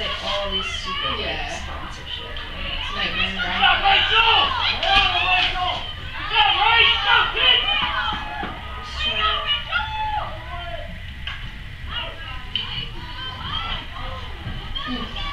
like all these super yeah. like sponsorship. Like, Stop!